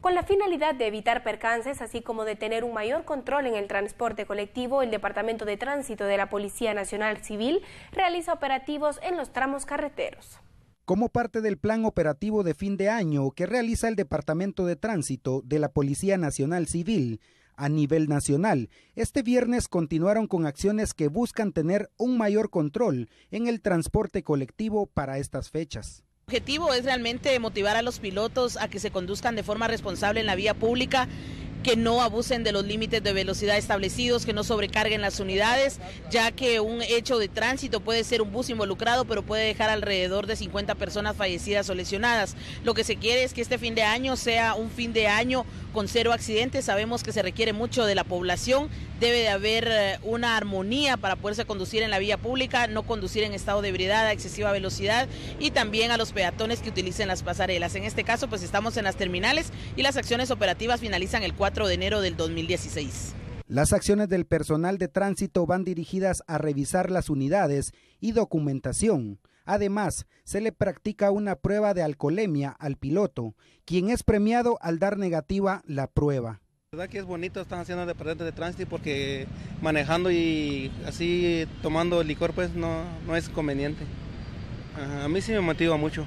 Con la finalidad de evitar percances, así como de tener un mayor control en el transporte colectivo, el Departamento de Tránsito de la Policía Nacional Civil realiza operativos en los tramos carreteros. Como parte del plan operativo de fin de año que realiza el Departamento de Tránsito de la Policía Nacional Civil, a nivel nacional. Este viernes continuaron con acciones que buscan tener un mayor control en el transporte colectivo para estas fechas. Objetivo es realmente motivar a los pilotos a que se conduzcan de forma responsable en la vía pública que no abusen de los límites de velocidad establecidos, que no sobrecarguen las unidades, ya que un hecho de tránsito puede ser un bus involucrado, pero puede dejar alrededor de 50 personas fallecidas o lesionadas. Lo que se quiere es que este fin de año sea un fin de año con cero accidentes. Sabemos que se requiere mucho de la población, debe de haber eh, una armonía para poderse conducir en la vía pública, no conducir en estado de ebriedad a excesiva velocidad y también a los peatones que utilicen las pasarelas. En este caso, pues estamos en las terminales y las acciones operativas finalizan el 4 de enero del 2016. Las acciones del personal de tránsito van dirigidas a revisar las unidades y documentación. Además, se le practica una prueba de alcoholemia al piloto, quien es premiado al dar negativa la prueba. La verdad que es bonito, están haciendo departamento de tránsito porque manejando y así tomando licor pues no, no es conveniente. a mí sí me motiva mucho,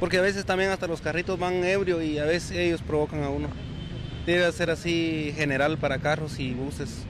porque a veces también hasta los carritos van ebrio y a veces ellos provocan a uno debe ser así general para carros y buses.